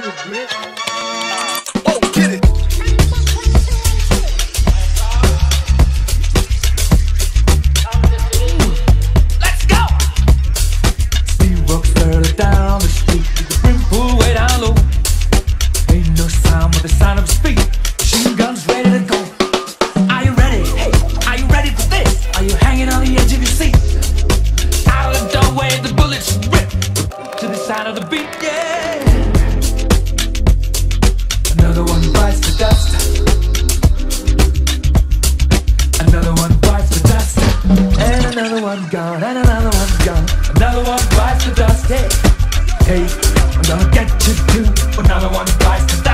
Ouro Preto. I'm gonna get you too, but now I want guys today.